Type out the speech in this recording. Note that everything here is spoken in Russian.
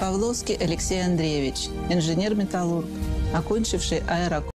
Павловский Алексей Андреевич, инженер-металлург, окончивший аэроклуб